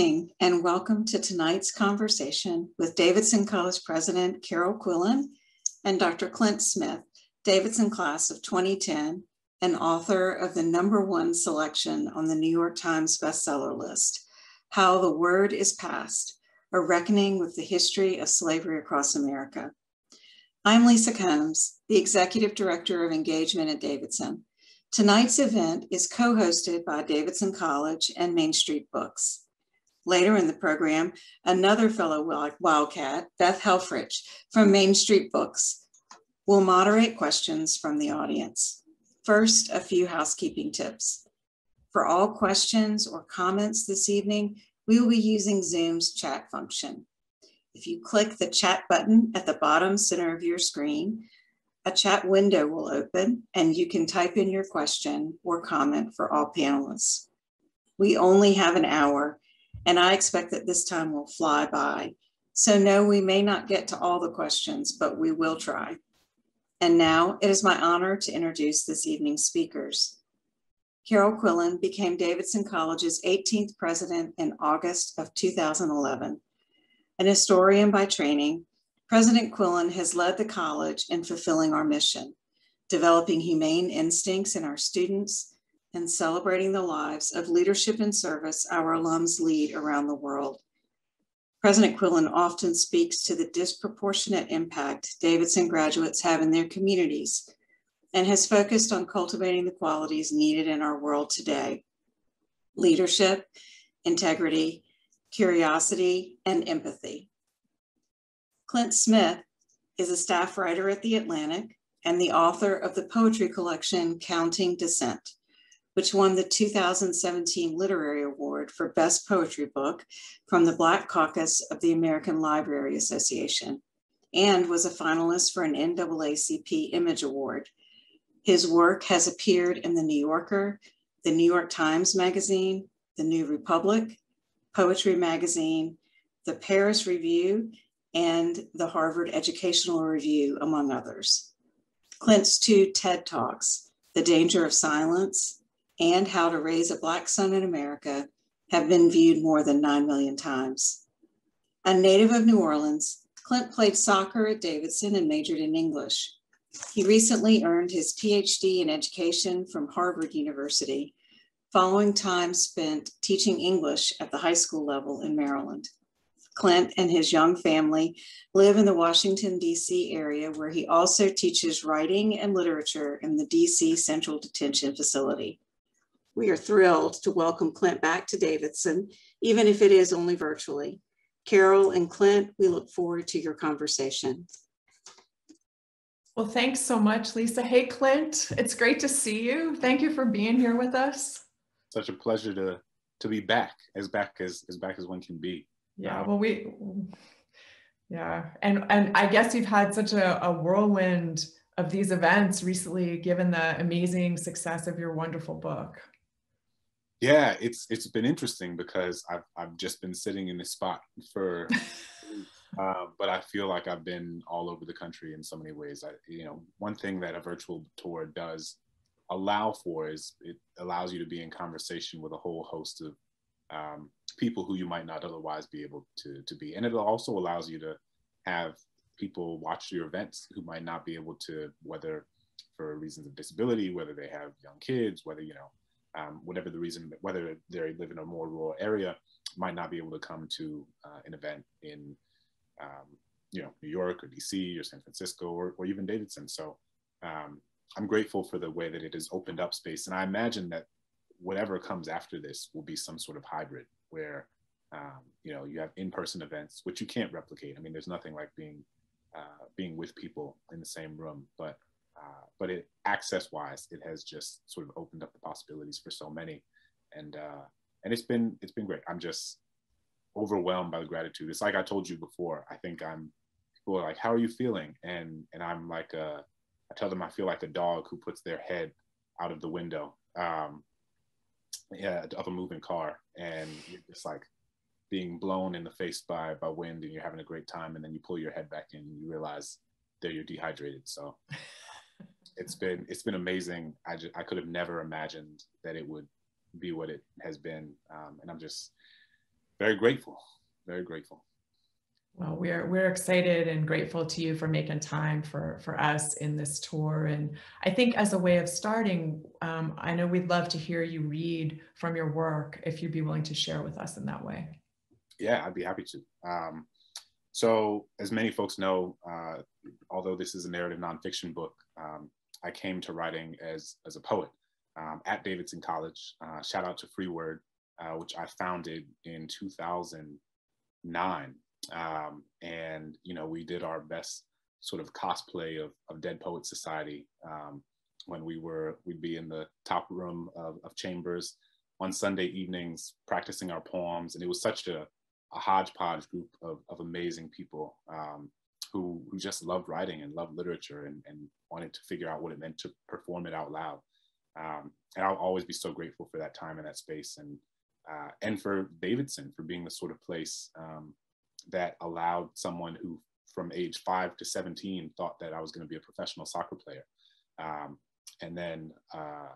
Evening and welcome to tonight's conversation with Davidson College President Carol Quillen and Dr. Clint Smith, Davidson class of 2010 and author of the number one selection on the New York Times bestseller list, How the Word is Passed, a reckoning with the history of slavery across America. I'm Lisa Combs, the Executive Director of Engagement at Davidson. Tonight's event is co-hosted by Davidson College and Main Street Books. Later in the program, another fellow Wildcat, Beth Helfrich from Main Street Books, will moderate questions from the audience. First, a few housekeeping tips. For all questions or comments this evening, we will be using Zoom's chat function. If you click the chat button at the bottom center of your screen, a chat window will open and you can type in your question or comment for all panelists. We only have an hour and I expect that this time will fly by. So no, we may not get to all the questions, but we will try. And now it is my honor to introduce this evening's speakers. Carol Quillen became Davidson College's 18th president in August of 2011. An historian by training, President Quillen has led the college in fulfilling our mission, developing humane instincts in our students and celebrating the lives of leadership and service our alums lead around the world. President Quillen often speaks to the disproportionate impact Davidson graduates have in their communities and has focused on cultivating the qualities needed in our world today leadership, integrity, curiosity, and empathy. Clint Smith is a staff writer at The Atlantic and the author of the poetry collection Counting Descent which won the 2017 Literary Award for Best Poetry Book from the Black Caucus of the American Library Association, and was a finalist for an NAACP Image Award. His work has appeared in The New Yorker, The New York Times Magazine, The New Republic, Poetry Magazine, The Paris Review, and the Harvard Educational Review, among others. Clint's two TED Talks, The Danger of Silence and How to Raise a Black Son in America have been viewed more than 9 million times. A native of New Orleans, Clint played soccer at Davidson and majored in English. He recently earned his PhD in education from Harvard University, following time spent teaching English at the high school level in Maryland. Clint and his young family live in the Washington, D.C. area, where he also teaches writing and literature in the D.C. Central Detention Facility. We are thrilled to welcome Clint back to Davidson, even if it is only virtually. Carol and Clint, we look forward to your conversation. Well, thanks so much, Lisa. Hey, Clint, it's great to see you. Thank you for being here with us. Such a pleasure to to be back, as back as as back as one can be. Yeah, um, well, we, yeah, and and I guess you've had such a, a whirlwind of these events recently, given the amazing success of your wonderful book. Yeah, it's it's been interesting because I've I've just been sitting in this spot for, uh, but I feel like I've been all over the country in so many ways. I, you know, one thing that a virtual tour does allow for is it allows you to be in conversation with a whole host of um, people who you might not otherwise be able to to be, and it also allows you to have people watch your events who might not be able to, whether for reasons of disability, whether they have young kids, whether you know um, whatever the reason, whether they live in a more rural area, might not be able to come to uh, an event in, um, you know, New York or DC or San Francisco or, or even Davidson. So um, I'm grateful for the way that it has opened up space. And I imagine that whatever comes after this will be some sort of hybrid where, um, you know, you have in-person events, which you can't replicate. I mean, there's nothing like being, uh, being with people in the same room, but uh, but it access wise, it has just sort of opened up the possibilities for so many, and uh, and it's been it's been great. I'm just overwhelmed by the gratitude. It's like I told you before. I think I'm people are like, "How are you feeling?" and and I'm like a, I tell them I feel like a dog who puts their head out of the window, um, yeah, of a moving car, and just like being blown in the face by by wind, and you're having a great time, and then you pull your head back in, and you realize that you're dehydrated. So it's been it's been amazing. I just I could have never imagined that it would be what it has been, um, and I'm just very grateful, very grateful. Well, we're we're excited and grateful to you for making time for for us in this tour. And I think as a way of starting, um, I know we'd love to hear you read from your work if you'd be willing to share with us in that way. Yeah, I'd be happy to. Um, so, as many folks know, uh, although this is a narrative nonfiction book, um, I came to writing as as a poet um, at Davidson College. Uh, shout out to Free Word, uh, which I founded in 2009 um, and you know we did our best sort of cosplay of, of Dead Poet Society um, when we were we'd be in the top room of, of, chambers on Sunday evenings practicing our poems, and it was such a, a hodgepodge group of, of amazing people. Um, who who just loved writing and loved literature and, and wanted to figure out what it meant to perform it out loud. Um, and I'll always be so grateful for that time and that space and uh, and for Davidson for being the sort of place um, that allowed someone who from age five to 17 thought that I was going to be a professional soccer player. Um, and then uh,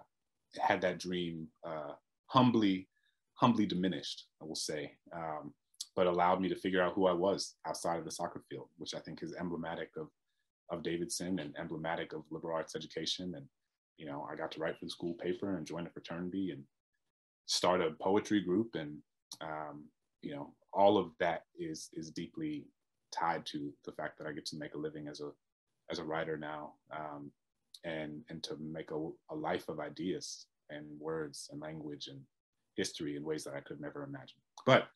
had that dream uh, humbly, humbly diminished, I will say, um, but allowed me to figure out who I was outside of the soccer field, which I think is emblematic of, of Davidson and emblematic of liberal arts education. And, you know, I got to write for the school paper and join a fraternity and start a poetry group and, um, you know, all of that is is deeply tied to the fact that I get to make a living as a as a writer now, um, and and to make a, a life of ideas and words and language and history in ways that I could never imagine. But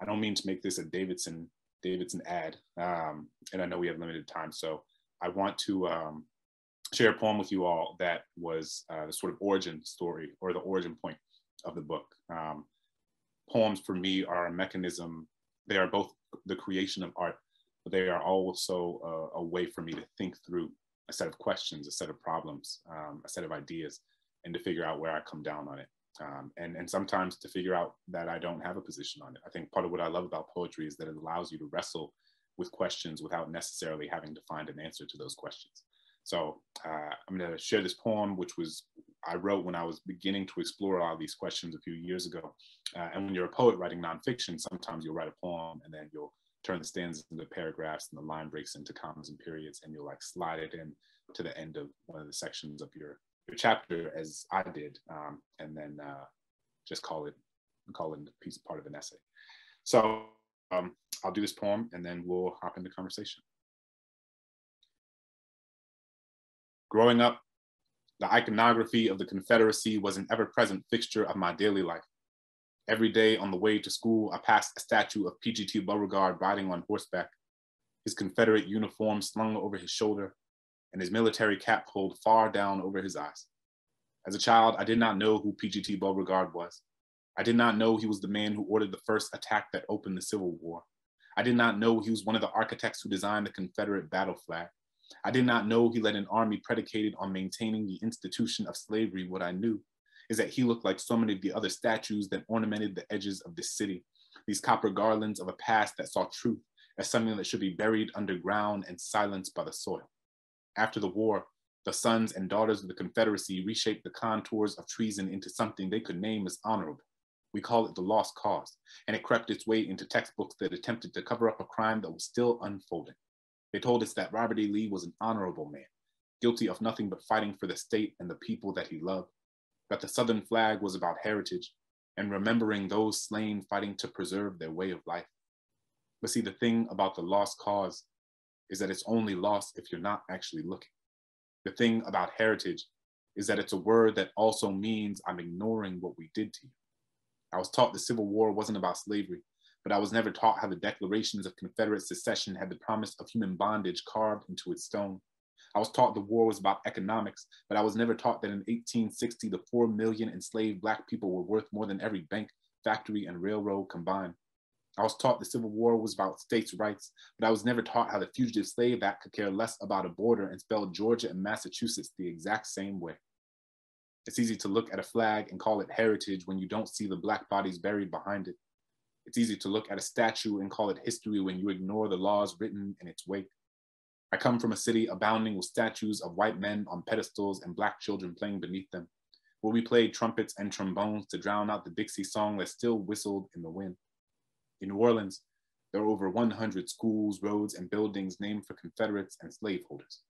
I don't mean to make this a Davidson Davidson ad, um, and I know we have limited time, so I want to um, share a poem with you all that was uh, the sort of origin story or the origin point of the book. Um, poems for me are a mechanism. They are both the creation of art, but they are also a, a way for me to think through a set of questions, a set of problems, um, a set of ideas, and to figure out where I come down on it. Um, and, and sometimes to figure out that I don't have a position on it. I think part of what I love about poetry is that it allows you to wrestle with questions without necessarily having to find an answer to those questions. So uh, I'm going to share this poem, which was I wrote when I was beginning to explore all these questions a few years ago. Uh, and when you're a poet writing nonfiction, sometimes you'll write a poem and then you'll turn the stanzas into paragraphs and the line breaks into commas and periods and you'll like slide it in to the end of one of the sections of your, your chapter as I did. Um, and then uh, just call it, call it a piece part of an essay. So um, I'll do this poem and then we'll hop into conversation. Growing up, the iconography of the Confederacy was an ever present fixture of my daily life. Every day on the way to school, I passed a statue of PGT Beauregard riding on horseback, his Confederate uniform slung over his shoulder, and his military cap pulled far down over his eyes. As a child, I did not know who PGT Beauregard was. I did not know he was the man who ordered the first attack that opened the Civil War. I did not know he was one of the architects who designed the Confederate battle flag. I did not know he led an army predicated on maintaining the institution of slavery. What I knew is that he looked like so many of the other statues that ornamented the edges of this city, these copper garlands of a past that saw truth as something that should be buried underground and silenced by the soil. After the war, the sons and daughters of the Confederacy reshaped the contours of treason into something they could name as honorable. We call it the lost cause, and it crept its way into textbooks that attempted to cover up a crime that was still unfolding. They told us that Robert E. Lee was an honorable man, guilty of nothing but fighting for the state and the people that he loved, that the Southern flag was about heritage and remembering those slain fighting to preserve their way of life. But see, the thing about the lost cause is that it's only lost if you're not actually looking. The thing about heritage is that it's a word that also means I'm ignoring what we did to you. I was taught the Civil War wasn't about slavery, but I was never taught how the declarations of Confederate secession had the promise of human bondage carved into its stone. I was taught the war was about economics, but I was never taught that in 1860, the 4 million enslaved Black people were worth more than every bank, factory, and railroad combined. I was taught the Civil War was about states' rights, but I was never taught how the Fugitive Slave Act could care less about a border and spell Georgia and Massachusetts the exact same way. It's easy to look at a flag and call it heritage when you don't see the Black bodies buried behind it. It's easy to look at a statue and call it history when you ignore the laws written in its wake. I come from a city abounding with statues of white men on pedestals and black children playing beneath them, where we played trumpets and trombones to drown out the Dixie song that still whistled in the wind. In New Orleans, there are over 100 schools, roads, and buildings named for Confederates and slaveholders.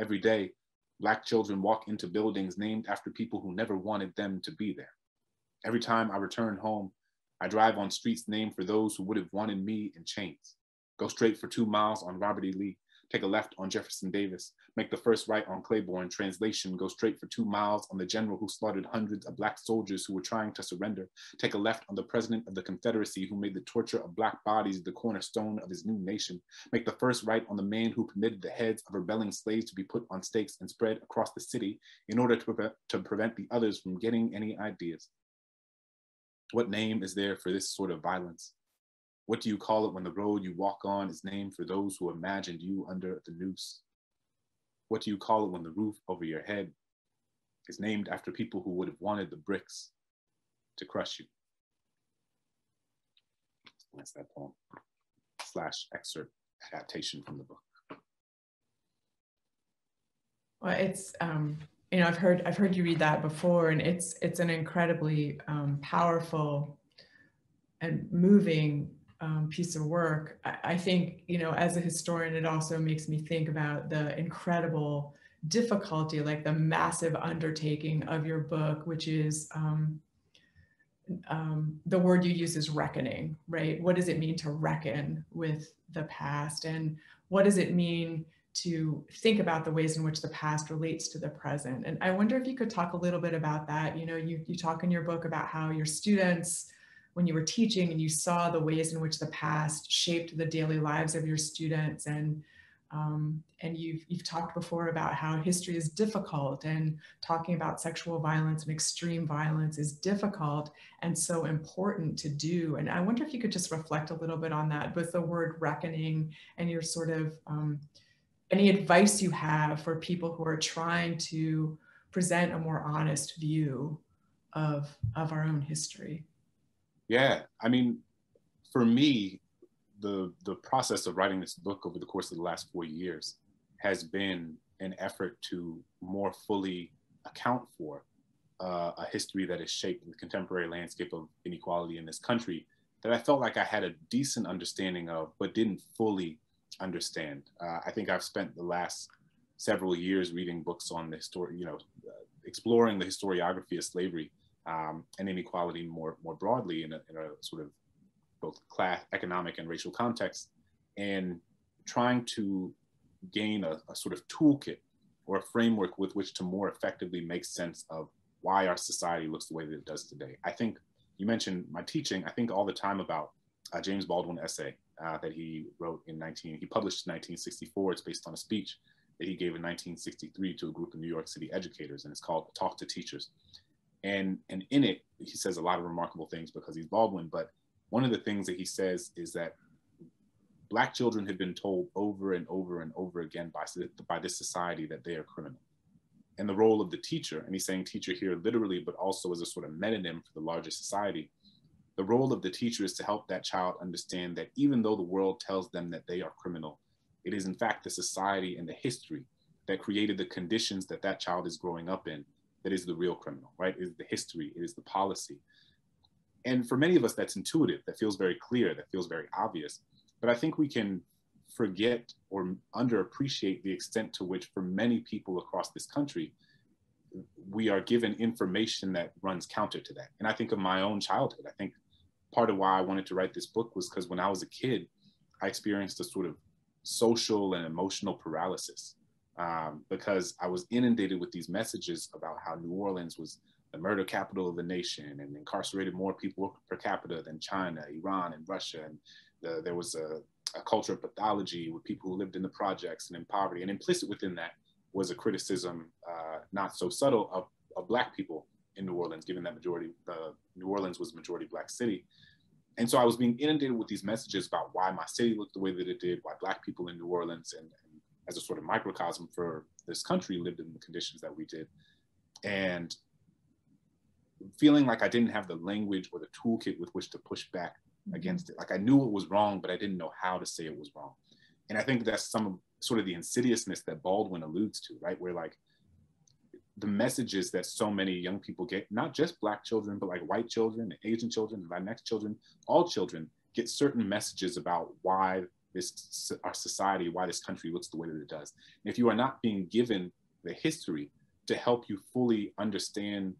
Every day, Black children walk into buildings named after people who never wanted them to be there. Every time I return home, I drive on streets named for those who would have wanted me in chains. Go straight for two miles on Robert E. Lee, take a left on Jefferson Davis, make the first right on Claiborne. Translation, go straight for two miles on the general who slaughtered hundreds of black soldiers who were trying to surrender. Take a left on the president of the Confederacy who made the torture of black bodies the cornerstone of his new nation. Make the first right on the man who permitted the heads of rebelling slaves to be put on stakes and spread across the city in order to, prevent, to prevent the others from getting any ideas. What name is there for this sort of violence? What do you call it when the road you walk on is named for those who imagined you under the noose? What do you call it when the roof over your head is named after people who would have wanted the bricks to crush you? That's that poem slash excerpt adaptation from the book. Well, it's um, you know I've heard I've heard you read that before, and it's it's an incredibly um, powerful and moving um, piece of work, I, I, think, you know, as a historian, it also makes me think about the incredible difficulty, like the massive undertaking of your book, which is um, um, the word you use is reckoning, right? What does it mean to reckon with the past? And what does it mean to think about the ways in which the past relates to the present? And I wonder if you could talk a little bit about that. You know, you, you talk in your book about how your students, when you were teaching and you saw the ways in which the past shaped the daily lives of your students and um, and you've, you've talked before about how history is difficult and talking about sexual violence and extreme violence is difficult and so important to do. And I wonder if you could just reflect a little bit on that with the word reckoning and your sort of um, any advice you have for people who are trying to present a more honest view of, of our own history. Yeah, I mean, for me, the the process of writing this book over the course of the last four years has been an effort to more fully account for uh, a history that has shaped the contemporary landscape of inequality in this country that I felt like I had a decent understanding of, but didn't fully understand. Uh, I think I've spent the last several years reading books on the story, you know, uh, exploring the historiography of slavery um, and inequality more more broadly in a, in a sort of both class, economic, and racial context, and trying to gain a, a sort of toolkit or a framework with which to more effectively make sense of why our society looks the way that it does today. I think you mentioned my teaching. I think all the time about a James Baldwin essay uh, that he wrote in 19, he published in 1964. It's based on a speech that he gave in 1963 to a group of New York City educators, and it's called Talk to Teachers. And, and in it, he says a lot of remarkable things because he's Baldwin. But one of the things that he says is that Black children have been told over and over and over again by, by this society that they are criminal. And the role of the teacher, and he's saying teacher here literally, but also as a sort of metonym for the larger society, the role of the teacher is to help that child understand that even though the world tells them that they are criminal, it is in fact the society and the history that created the conditions that that child is growing up in that is the real criminal, right? It is the history, it is the policy. And for many of us, that's intuitive, that feels very clear, that feels very obvious. But I think we can forget or underappreciate the extent to which, for many people across this country, we are given information that runs counter to that. And I think of my own childhood. I think part of why I wanted to write this book was because when I was a kid, I experienced a sort of social and emotional paralysis um, because I was inundated with these messages about how New Orleans was the murder capital of the nation and incarcerated more people per capita than China, Iran, and Russia. And the, there was a, a, culture of pathology with people who lived in the projects and in poverty. And implicit within that was a criticism, uh, not so subtle, of, of Black people in New Orleans, given that majority, uh, New Orleans was a majority Black city. And so I was being inundated with these messages about why my city looked the way that it did, why Black people in New Orleans and, as a sort of microcosm for this country lived in the conditions that we did. And feeling like I didn't have the language or the toolkit with which to push back mm-hmm. against it. Like I knew it was wrong, but I didn't know how to say it was wrong. And I think that's some of sort of the insidiousness that Baldwin alludes to, right? Where like the messages that so many young people get, not just black children, but like white children, Asian children, Latinx children, all children get certain messages about why this our society, why this country looks the way that it does. And if you are not being given the history to help you fully understand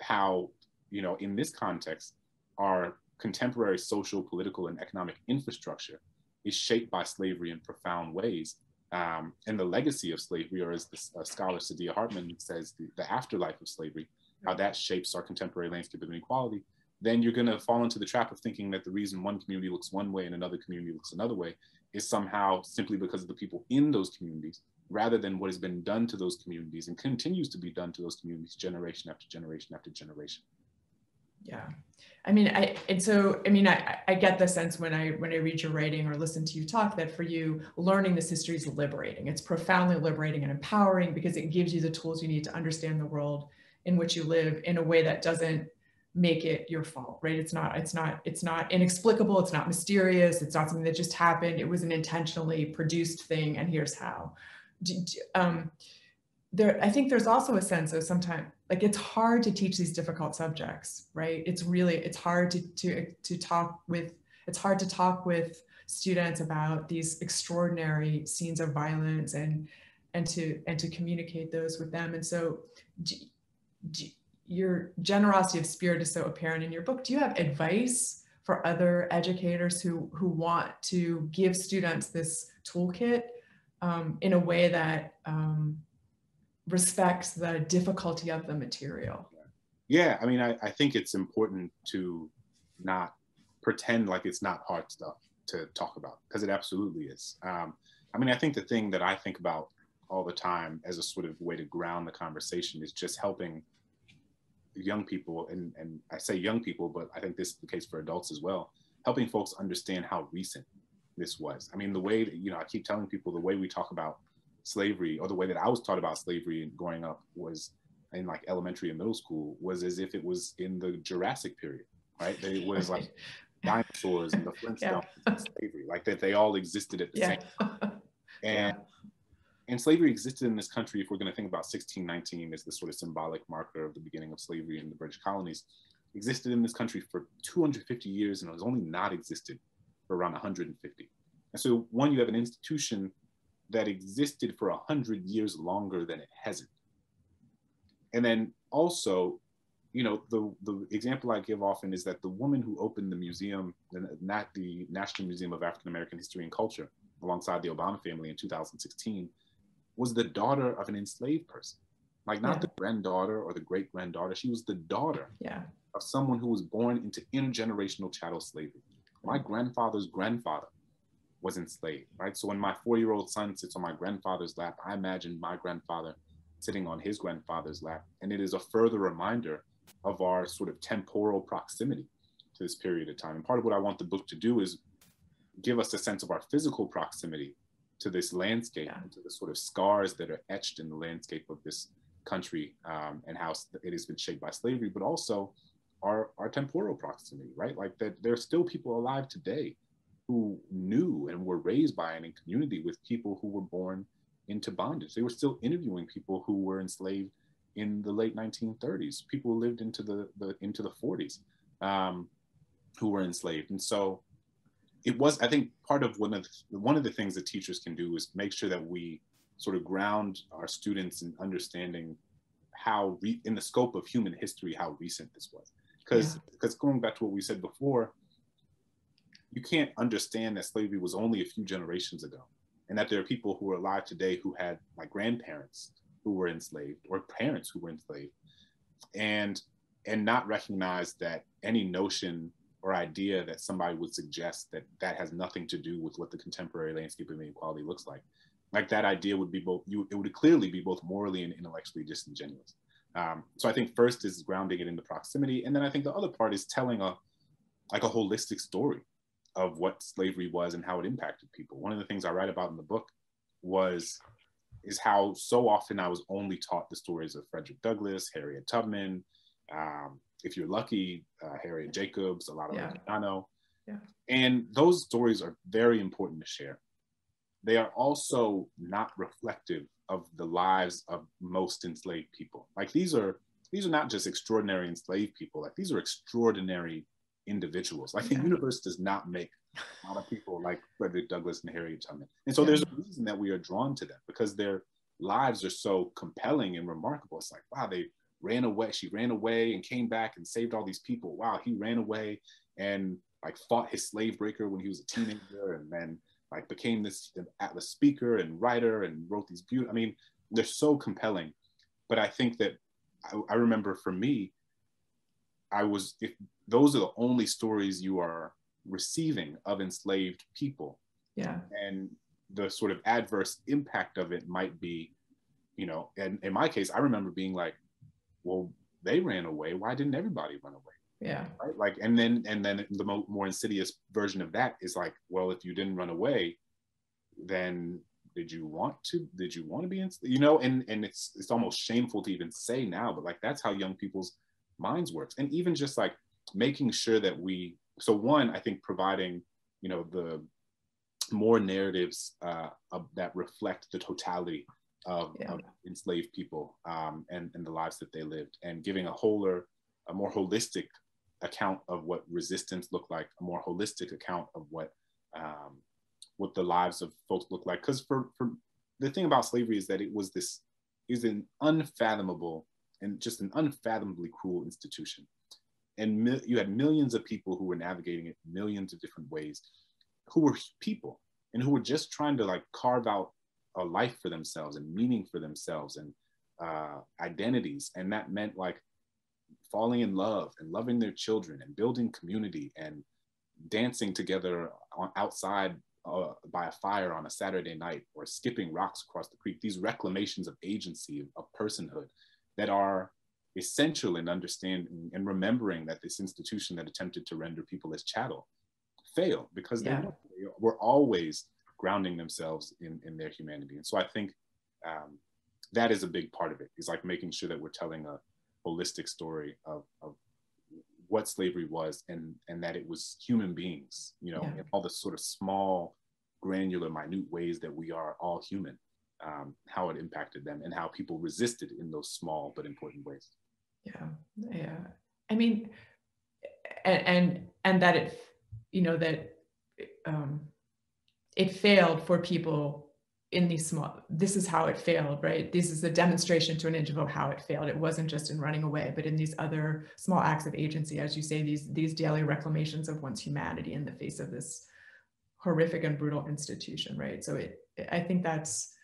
how, you know, in this context, our contemporary social, political, and economic infrastructure is shaped by slavery in profound ways. Um, and the legacy of slavery, or as the uh, scholar Saidiya Hartman says, the, the afterlife of slavery, how that shapes our contemporary landscape of inequality, then you're going to fall into the trap of thinking that the reason one community looks one way and another community looks another way is somehow simply because of the people in those communities rather than what has been done to those communities and continues to be done to those communities generation after generation after generation. Yeah. I mean i and so i mean i i get the sense when i when i read your writing or listen to you talk that for you learning this history is liberating. It's profoundly liberating and empowering because it gives you the tools you need to understand the world in which you live in a way that doesn't make it your fault right? It's not it's not it's not inexplicable it's not mysterious it's not something that just happened it was an intentionally produced thing and here's how. Um, there i think there's also a sense of sometimes like it's hard to teach these difficult subjects right? It's really it's hard to to to talk with it's hard to talk with students about these extraordinary scenes of violence and and to and to communicate those with them. And so your generosity of spirit is so apparent in your book. Do you have advice for other educators who who want to give students this toolkit um, in a way that um, respects the difficulty of the material? Yeah, I mean, I, I think it's important to not pretend like it's not hard stuff to talk about because it absolutely is. Um, I mean, I think the thing that I think about all the time as a sort of way to ground the conversation is just helping young people, and, and I say young people, but I think this is the case for adults as well, helping folks understand how recent this was. I mean, the way that, you know, I keep telling people the way we talk about slavery or the way that I was taught about slavery and growing up was in like elementary and middle school was as if it was in the Jurassic period, right? It was like dinosaurs and the Flintstones yeah. and slavery, like that they all existed at the yeah. same time. And and slavery existed in this country if we're going to think about 1619 as the sort of symbolic marker of the beginning of slavery in the british colonies existed in this country for 250 years and it has only not existed for around 150 and so one you have an institution that existed for 100 years longer than it hasn't. And then also you know the the example i give often is that the woman who opened the museum not the national museum of african american history and culture alongside the obama family in 2016 was the daughter of an enslaved person. Like not yeah. the granddaughter or the great granddaughter. She was the daughter yeah. of someone who was born into intergenerational chattel slavery. My grandfather's grandfather was enslaved, right? So when my four-year-old son sits on my grandfather's lap, I imagine my grandfather sitting on his grandfather's lap. And it is a further reminder of our sort of temporal proximity to this period of time. And part of what I want the book to do is give us a sense of our physical proximity to this landscape yeah. to the sort of scars that are etched in the landscape of this country um, and how it has been shaped by slavery, but also our, our temporal proximity, right? Like that there are still people alive today who knew and were raised by and in community with people who were born into bondage. They were still interviewing people who were enslaved in the late 1930s, people who lived into the, the into the 40s um, who were enslaved. And so it was i think part of one of the, one of the things that teachers can do is make sure that we sort of ground our students in understanding how re, in the scope of human history how recent this was because because yeah. going back to what we said before you can't understand that slavery was only a few generations ago and that there are people who are alive today who had my grandparents who were enslaved or parents who were enslaved and and not recognize that any notion or idea that somebody would suggest that that has nothing to do with what the contemporary landscape of inequality looks like. Like that idea would be both, you, it would clearly be both morally and intellectually disingenuous. Um, so I think first is grounding it in the proximity. And then I think the other part is telling a, like a holistic story of what slavery was and how it impacted people. One of the things I write about in the book was, is how so often I was only taught the stories of Frederick Douglass, Harriet Tubman, um, if you're lucky, uh, Harriet Jacobs, a lot of yeah. Yeah. And those stories are very important to share. They are also not reflective of the lives of most enslaved people. Like these are these are not just extraordinary enslaved people. Like these are extraordinary individuals. Like yeah. the universe does not make a lot of people like Frederick Douglass and Harriet Tubman. And so yeah. there's a reason that we are drawn to them because their lives are so compelling and remarkable. It's like, wow, they ran away. She ran away and came back and saved all these people. Wow, he ran away and like fought his slave breaker when he was a teenager and then like became this atlas speaker and writer and wrote these beautiful i mean they're so compelling but i think that I, I, remember for me i was if those are the only stories you are receiving of enslaved people yeah and the sort of adverse impact of it might be you know and in my case i remember being like well they ran away. Why didn't everybody run away? Yeah. Right? Like and then and then the mo- more insidious version of that is like well if you didn't run away then did you want to did you want to be in you know and and it's it's almost shameful to even say now but like that's how young people's minds works and even just like making sure that we so one i think providing you know the more narratives uh, of, that reflect the totality of, yeah. of enslaved people um, and, and the lives that they lived and giving a wholer a more holistic account of what resistance looked like, a more holistic account of what um, what the lives of folks look like. Because for, for the thing about slavery is that it was this is an unfathomable and just an unfathomably cruel institution. And mi- you had millions of people who were navigating it millions of different ways, who were people and who were just trying to like carve out a life for themselves and meaning for themselves and uh, identities. And that meant like falling in love and loving their children and building community and dancing together on, outside uh, by a fire on a Saturday night or skipping rocks across the creek, these reclamations of agency, of personhood that are essential in understanding and remembering that this institution that attempted to render people as chattel failed because yeah. they were always grounding themselves in, in their humanity. And so I think um, that is a big part of it is like making sure that we're telling a, holistic story of, of what slavery was and and that it was human beings you know yeah. in all the sort of small granular minute ways that we are all human um, how it impacted them and how people resisted in those small but important ways yeah yeah i mean and and, and that it you know that um, it failed for people in these small this is how it failed right? This is a demonstration to an individual how it failed. It wasn't just in running away but in these other small acts of agency as you say these these daily reclamations of one's humanity in the face of this horrific and brutal institution right? So it i think that's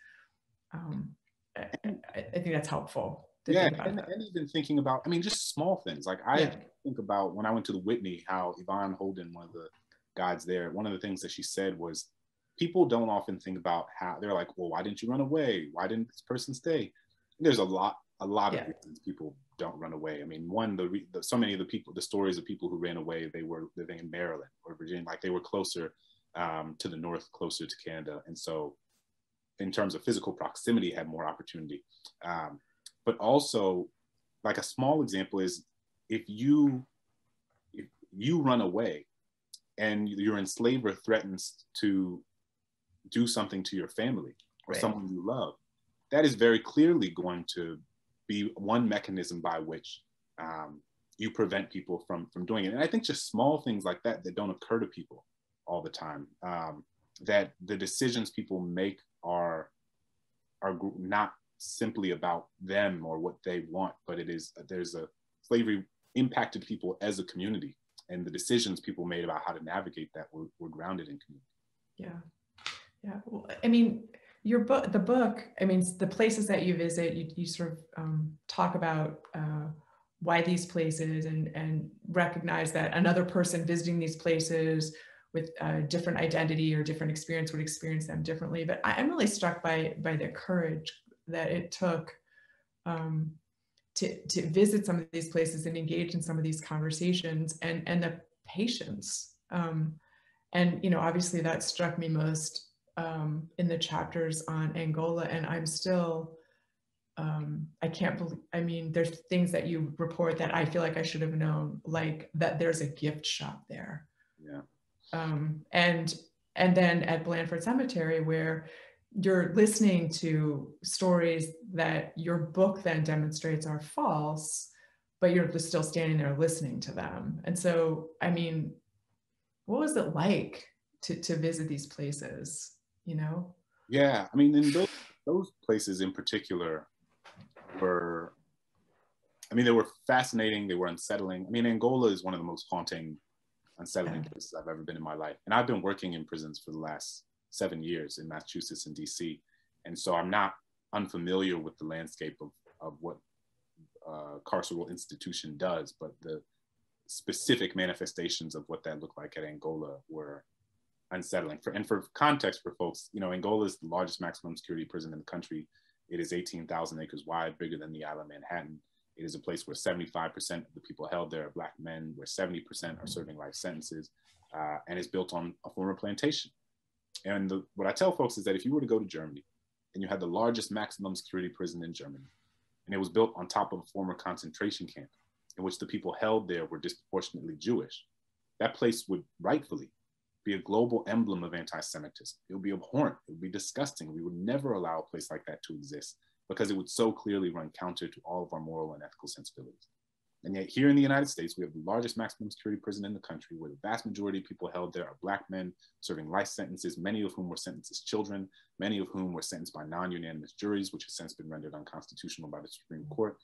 um i, I think that's helpful yeah and, and, even thinking about i mean just small things. Like i yeah. think about when i went to the whitney how yvonne holden one of the guides there one of the things that she said was people don't often think about how they're like, well, why didn't you run away? Why didn't this person stay? There's a lot, a lot yeah. of reasons people don't run away. I mean, one, the, the, so many of the people, the stories of people who ran away, they were living in Maryland or Virginia, like they were closer um, to the north, closer to Canada, and so in terms of physical proximity, had more opportunity. Um, but also, like a small example is if you if you run away and your enslaver threatens to do something to your family or right. someone you love, that is very clearly going to be one mechanism by which um, you prevent people from from doing it. And I think just small things like that that don't occur to people all the time. Um, that the decisions people make are are not simply about them or what they want, but it is there's a slavery impacted people as a community, and the decisions people made about how to navigate that were, were grounded in community. Yeah, yeah, well, I mean, your book, the book, I mean, the places that you visit, you, you sort of um, talk about uh, why these places and, and recognize that another person visiting these places with a different identity or different experience would experience them differently. But I'm really struck by, by the courage that it took um, to, to visit some of these places and engage in some of these conversations and, and the patience. Um, and, you know, obviously that struck me most um, in the chapters on Angola, and I'm still, um, I can't believe, I mean, there's things that you report that I feel like I should have known, like that there's a gift shop there. Yeah. Um, and, and then at Blandford Cemetery, where you're listening to stories that your book then demonstrates are false, but you're just still standing there listening to them. And so, I mean, what was it like to, to visit these places, you know? Yeah, I mean, in those, those places in particular were, I mean, they were fascinating, they were unsettling. I mean, Angola is one of the most haunting, unsettling yeah. places I've ever been in my life. And I've been working in prisons for the last seven years in Massachusetts and DC. And so I'm not unfamiliar with the landscape of, of what uh, carceral institution does, but the specific manifestations of what that looked like at Angola were unsettling. For, and for context for folks, you know, Angola is the largest maximum security prison in the country. It is 18,000 acres wide, bigger than the island of Manhattan. It is a place where 75% of the people held there are Black men, where 70% are serving life sentences, uh, and it's built on a former plantation. And the, what I tell folks is that if you were to go to Germany and you had the largest maximum security prison in Germany, and it was built on top of a former concentration camp in which the people held there were disproportionately Jewish, that place would rightfully be a global emblem of anti-Semitism. It would be abhorrent. It would be disgusting. We would never allow a place like that to exist because it would so clearly run counter to all of our moral and ethical sensibilities. And yet here in the United States, we have the largest maximum security prison in the country where the vast majority of people held there are black men serving life sentences, many of whom were sentenced as children, many of whom were sentenced by non-unanimous juries, which has since been rendered unconstitutional by the Supreme Court,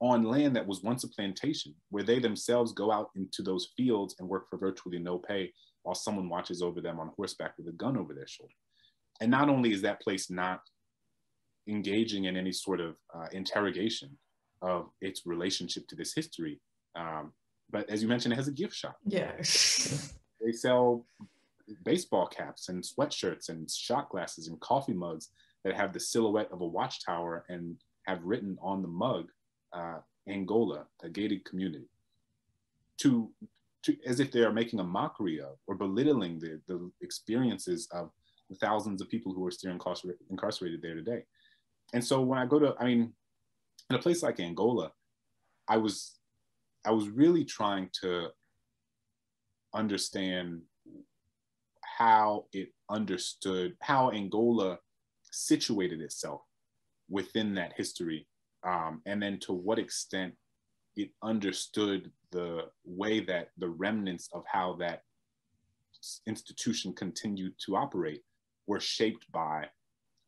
on land that was once a plantation, where they themselves go out into those fields and work for virtually no pay while someone watches over them on horseback with a gun over their shoulder. And not only is that place not engaging in any sort of uh, interrogation of its relationship to this history. Um, but as you mentioned, it has a gift shop. Yeah. they sell baseball caps and sweatshirts and shot glasses and coffee mugs that have the silhouette of a watchtower and have written on the mug uh, Angola, a gated community, to, to as if they are making a mockery of or belittling the, the experiences of the thousands of people who are still incarcerated, incarcerated there today. And so when I go to, I mean, in a place like Angola, I was I was really trying to understand how it understood how Angola situated itself within that history, um, and then to what extent it understood the way that the remnants of how that institution continued to operate were shaped by,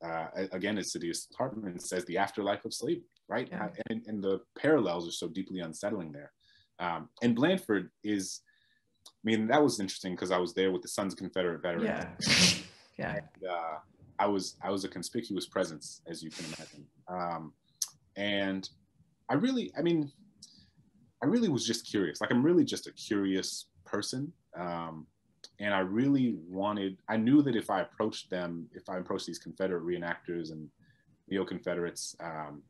uh, again, as Saidiya Hartman says, the afterlife of slavery right? Yeah. And, and, the parallels are so deeply unsettling there. Um, and Blandford is, I mean, that was interesting because I was there with the Sons of Confederate Veterans. Yeah. yeah. And, uh, I was I was a conspicuous presence, as you can imagine. Um, and I really, I mean, I really was just curious. Like I'm really just a curious person. Um, and I really wanted, I knew that if I approached them, if I approached these Confederate reenactors and neo-Confederates, um,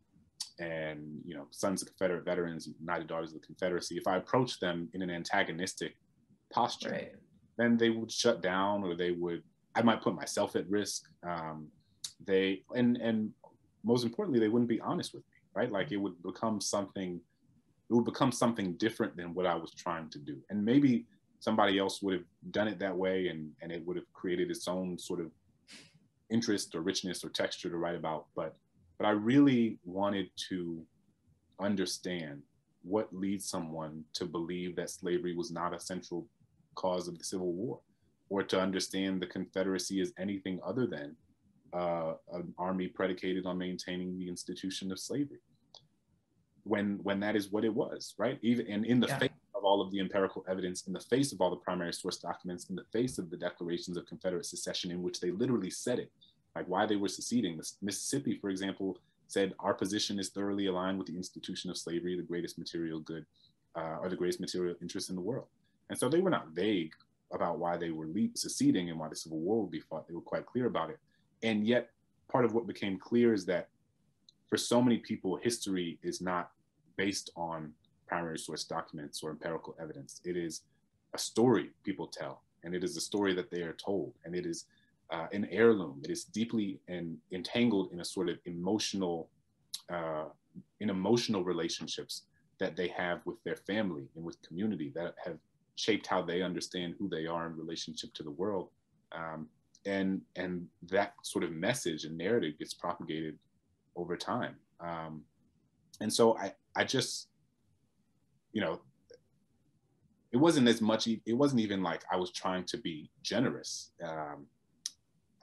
and you know sons of confederate veterans united daughters of the confederacy if i approached them in an antagonistic posture right. then they would shut down or they would i might put myself at risk um, they and and most importantly they wouldn't be honest with me right like it would become something it would become something different than what i was trying to do and maybe somebody else would have done it that way and and it would have created its own sort of interest or richness or texture to write about but but I really wanted to understand what leads someone to believe that slavery was not a central cause of the Civil War, or to understand the Confederacy as anything other than uh, an army predicated on maintaining the institution of slavery. When, when that is what it was, right? Even and in the yeah. face of all of the empirical evidence, in the face of all the primary source documents, in the face of the declarations of Confederate secession, in which they literally said it, like why they were seceding. Mississippi, for example, said our position is thoroughly aligned with the institution of slavery, the greatest material good, uh, or the greatest material interest in the world. And so they were not vague about why they were seceding and why the Civil War would be fought. They were quite clear about it. And yet, part of what became clear is that for so many people, history is not based on primary source documents or empirical evidence. It is a story people tell, and it is a story that they are told, and it is uh, an heirloom. It is deeply and entangled in a sort of emotional, uh, in emotional relationships that they have with their family and with community that have shaped how they understand who they are in relationship to the world. Um, and and that sort of message and narrative gets propagated over time. Um, and so I I just you know, it wasn't as much, it wasn't even like I was trying to be generous. Um,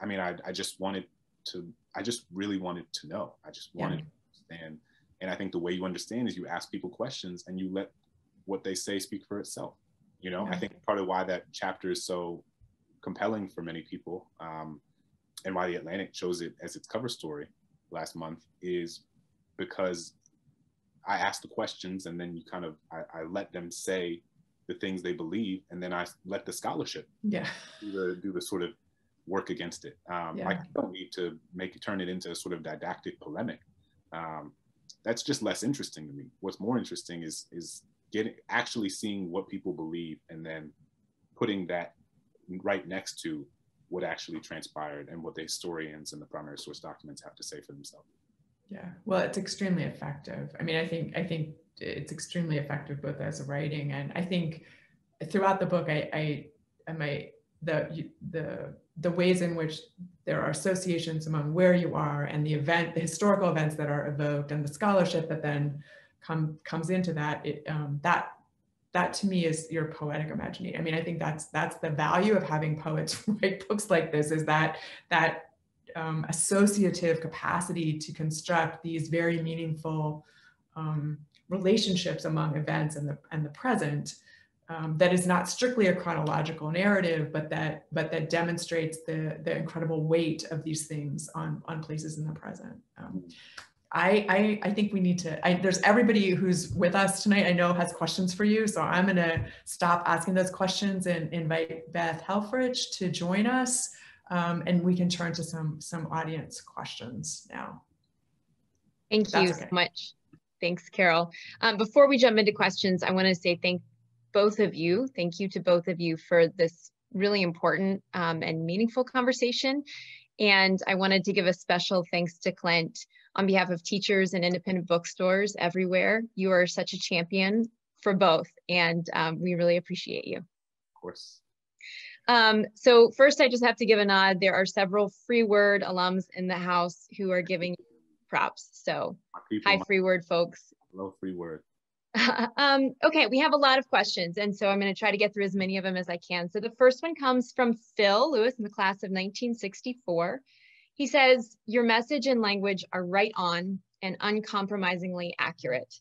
I mean, I, I just wanted to, I just really wanted to know. I just wanted yeah. to understand. And I think the way you understand is you ask people questions and you let what they say speak for itself. You know, yeah. I think part of why that chapter is so compelling for many people um, and why the Atlantic chose it as its cover story last month is because I ask the questions and then you kind of I, I, let them say the things they believe and then I let the scholarship yeah do the, do the sort of work against it. Um, yeah. I don't need to make it turn it into a sort of didactic polemic. Um, that's just less interesting to me. What's more interesting is is getting actually seeing what people believe and then putting that right next to what actually transpired and what the historians and the primary source documents have to say for themselves. Yeah, well, it's extremely effective. I mean, I think I think it's extremely effective both as a writing and I think throughout the book, I I, might the the the ways in which there are associations among where you are and the event, the historical events that are evoked, and the scholarship that then come comes into that. It, um, that that to me is your poetic imagination. I mean, I think that's that's the value of having poets write books like this is that that um, associative capacity to construct these very meaningful um, relationships among events and the and the present um, that is not strictly a chronological narrative, but that but that demonstrates the the incredible weight of these things on on places in the present. Um, I, I, I think we need to. I, there's everybody who's with us tonight. I know has questions for you, so I'm going to stop asking those questions and invite Beth Helfrich to join us, um, and we can turn to some some audience questions now. Thank you okay. so much. Thanks, Carol. Um, before we jump into questions, I want to say thank both of you. Thank you to both of you for this really important um, and meaningful conversation. And I wanted to give a special thanks to Clint on behalf of teachers and independent bookstores everywhere. You are such a champion for both, and um, we really appreciate you. Of course. Um, so first, I just have to give a nod. There are several free word alums in the house who are giving props. So people, hi, free word folks. Hello, free word. um, okay, we have a lot of questions, and so I'm going to try to get through as many of them as I can. So the first one comes from Phil Lewis in the class of 1964. He says, Your message and language are right on and uncompromisingly accurate.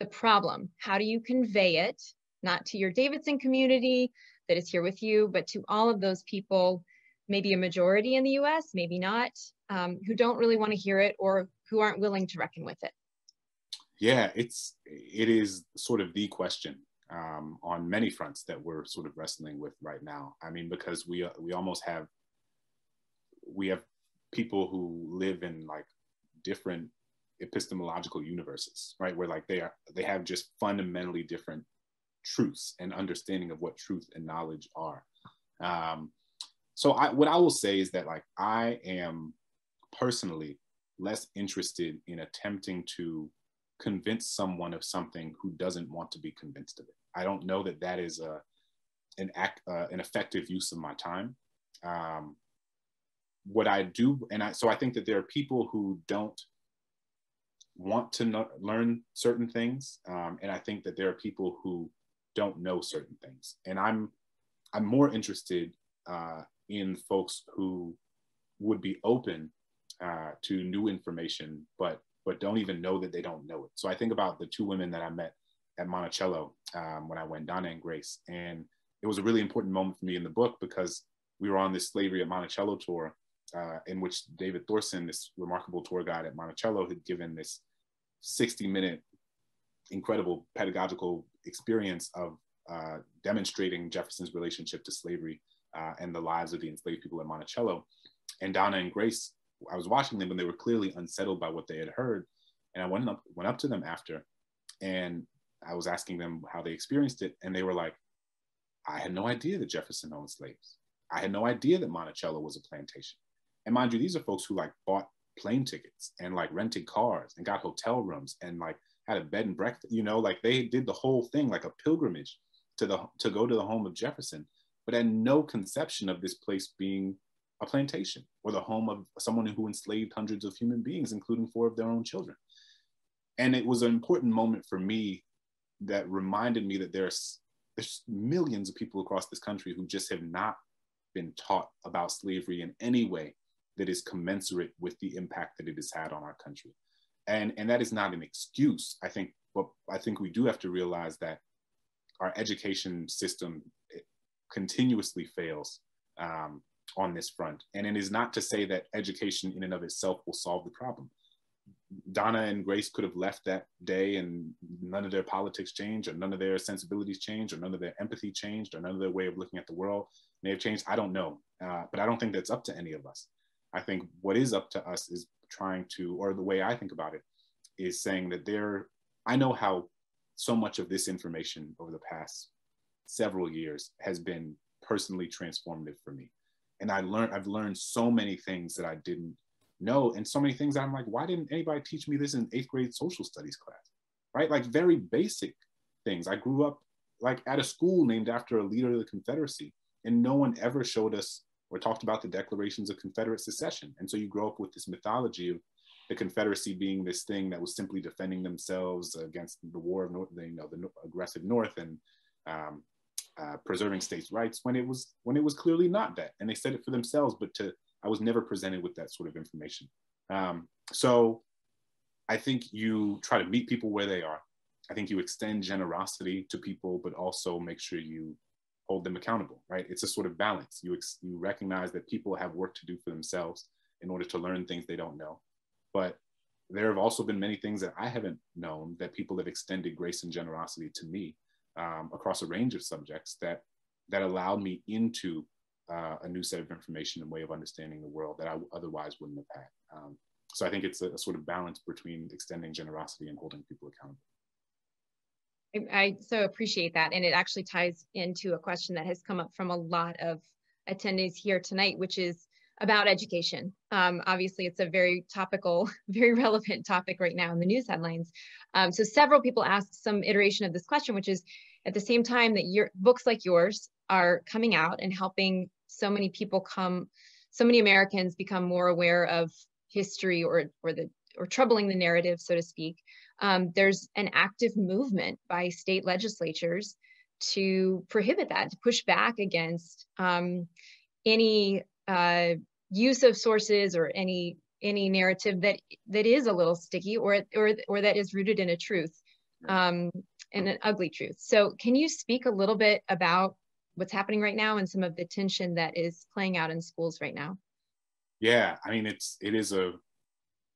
The problem, how do you convey it, not to your Davidson community that is here with you, but to all of those people, maybe a majority in the US, maybe not, um, who don't really want to hear it or who aren't willing to reckon with it? Yeah, it's it is sort of the question um, on many fronts that we're sort of wrestling with right now. I mean, because we we almost have we have people who live in like different epistemological universes, right? Where like they are, they have just fundamentally different truths and understanding of what truth and knowledge are. Um, so I, what I will say is that like I am personally less interested in attempting to convince someone of something who doesn't want to be convinced of it. I don't know that that is a an act uh, an effective use of my time. Um, what I do, and I, so I think that there are people who don't want to learn certain things, um, and I think that there are people who don't know certain things. And I'm I'm more interested uh, in folks who would be open uh, to new information, but but don't even know that they don't know it. So I think about the two women that I met at Monticello um, when I went, Donna and Grace, and it was a really important moment for me in the book because we were on this slavery at Monticello tour, uh, in which David Thorson, this remarkable tour guide at Monticello, had given this 60 minute incredible pedagogical experience of uh, demonstrating Jefferson's relationship to slavery uh, and the lives of the enslaved people at Monticello. And Donna and Grace, I was watching them and they were clearly unsettled by what they had heard. And I went up, went up to them after and I was asking them how they experienced it. And they were like, I had no idea that Jefferson owned slaves. I had no idea that Monticello was a plantation. And mind you, these are folks who like bought plane tickets and like rented cars and got hotel rooms and like had a bed and breakfast, you know, like they did the whole thing like a pilgrimage to the to go to the home of Jefferson, but had no conception of this place being a plantation or the home of someone who enslaved hundreds of human beings, including four of their own children. And it was an important moment for me that reminded me that there's there's millions of people across this country who just have not been taught about slavery in any way that is commensurate with the impact that it has had on our country. And, and that is not an excuse, I think, but I think we do have to realize that our education system continuously fails um, on this front. And it is not to say that education in and of itself will solve the problem. Donna and Grace could have left that day and none of their politics changed, or none of their sensibilities changed, or none of their empathy changed, or none of their way of looking at the world may have changed. I don't know. Uh, but I don't think that's up to any of us. I think what is up to us is trying to, or the way I think about it, is saying that there, I know how so much of this information over the past several years has been personally transformative for me. And I learned, I've learned so many things that I didn't know, and so many things I'm like, why didn't anybody teach me this in eighth grade social studies class? Right? Like very basic things. I grew up like at a school named after a leader of the Confederacy, and no one ever showed us or talked about the declarations of Confederate secession. And so you grow up with this mythology of the Confederacy being this thing that was simply defending themselves against the war of North, you know, the aggressive North and um, uh, preserving states' rights when it was when it was clearly not that. And they said it for themselves, but to I was never presented with that sort of information. Um, so I think you try to meet people where they are. I think you extend generosity to people, but also make sure you hold them accountable, right? It's a sort of balance. You, ex- you recognize that people have work to do for themselves in order to learn things they don't know. But there have also been many things that I haven't known that people have extended grace and generosity to me um, across a range of subjects that that allowed me into uh, a new set of information and way of understanding the world that I otherwise wouldn't have had. Um, so I think it's a, a, sort of balance between extending generosity and holding people accountable. I so appreciate that. And it actually ties into a question that has come up from a lot of attendees here tonight, which is about education. Um, obviously, it's a very topical, very relevant topic right now in the news headlines. Um, so several people asked some iteration of this question, which is at the same time that your books like yours are coming out and helping so many people come, so many Americans become more aware of history or, or the or troubling the narrative, so to speak um, there's an active movement by state legislatures to prohibit that, to push back against um, any uh, use of sources or any any narrative that that is a little sticky or or or that is rooted in a truth, um, and an ugly truth. So, can you speak a little bit about what's happening right now and some of the tension that is playing out in schools right now? Yeah, I mean, it's it is a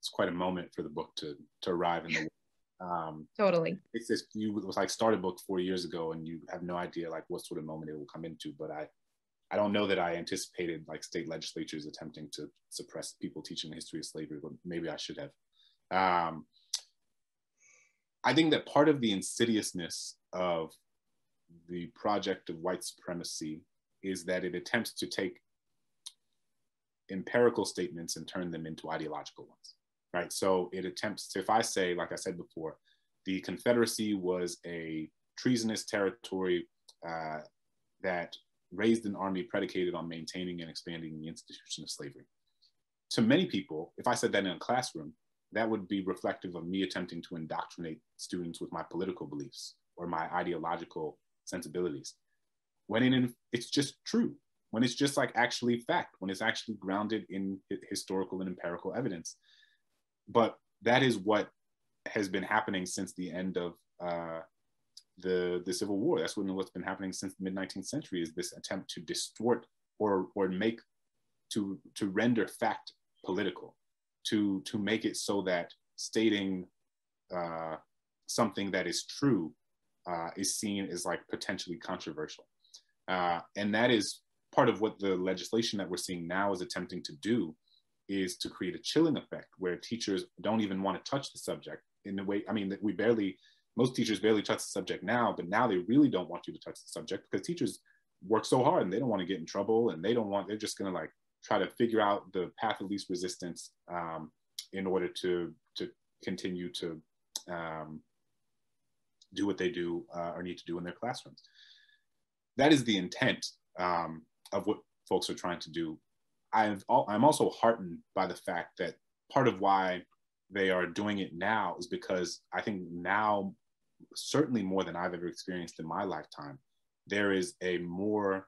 it's quite a moment for the book to to arrive in the um, totally. It's this you was like started book four years ago, and you have no idea like what sort of moment it will come into. But I, I don't know that I anticipated like state legislatures attempting to suppress people teaching the history of slavery, but maybe I should have. Um, I think that part of the insidiousness of the project of white supremacy is that it attempts to take empirical statements and turn them into ideological ones right? So it attempts to, if I say, like I said before, the Confederacy was a treasonous territory uh, that raised an army predicated on maintaining and expanding the institution of slavery. To many people, if I said that in a classroom, that would be reflective of me attempting to indoctrinate students with my political beliefs or my ideological sensibilities. When it's just true, when it's just like actually fact, when it's actually grounded in historical and empirical evidence but that is what has been happening since the end of uh, the the Civil War. That's what, what's been happening since the mid 19th century is this attempt to distort or or make to to render fact political, to to make it so that stating uh, something that is true uh, is seen as like potentially controversial, uh, and that is part of what the legislation that we're seeing now is attempting to do is to create a chilling effect where teachers don't even want to touch the subject in a way. I mean, that we barely, most teachers barely touch the subject now, but now they really don't want you to touch the subject because teachers work so hard and they don't want to get in trouble and they don't want, they're just going to like try to figure out the path of least resistance um, in order to, to continue to um, do what they do uh, or need to do in their classrooms. That is the intent um, of what folks are trying to do I've, I'm also heartened by the fact that part of why they are doing it now is because I think now certainly more than I've ever experienced in my lifetime, there is a more,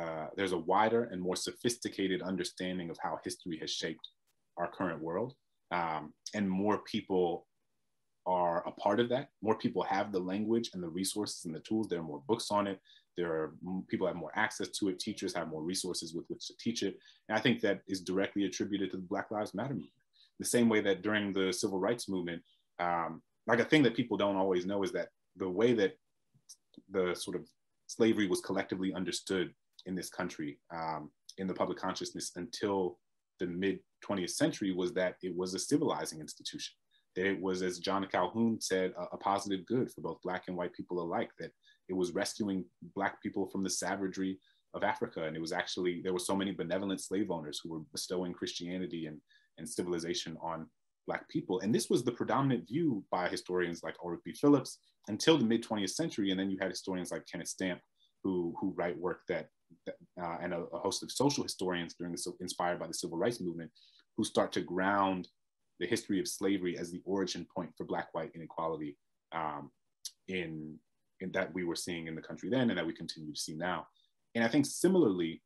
uh, there's a wider and more sophisticated understanding of how history has shaped our current world. Um, and more people are a part of that. More people have the language and the resources and the tools. There are more books on it. There are people have more access to it. Teachers have more resources with which to teach it. And I think that is directly attributed to the Black Lives Matter movement. The same way that during the civil rights movement, um, like a thing that people don't always know is that the way that the sort of slavery was collectively understood in this country um, in the public consciousness until the mid 20th century was that it was a civilizing institution. That it was, as John Calhoun said, a, a, positive good for both Black and white people alike, that it was rescuing Black people from the savagery of Africa. And it was actually, there were so many benevolent slave owners who were bestowing Christianity and, and civilization on Black people. And this was the predominant view by historians like Ulrich B. Phillips until the mid 20th century. And then you had historians like Kenneth Stampp who, who write work that, uh, and a, a, host of social historians during the, inspired by the civil rights movement who start to ground the history of slavery as the origin point for Black-white inequality um, in that we were seeing in the country then and that we continue to see now. And I think similarly,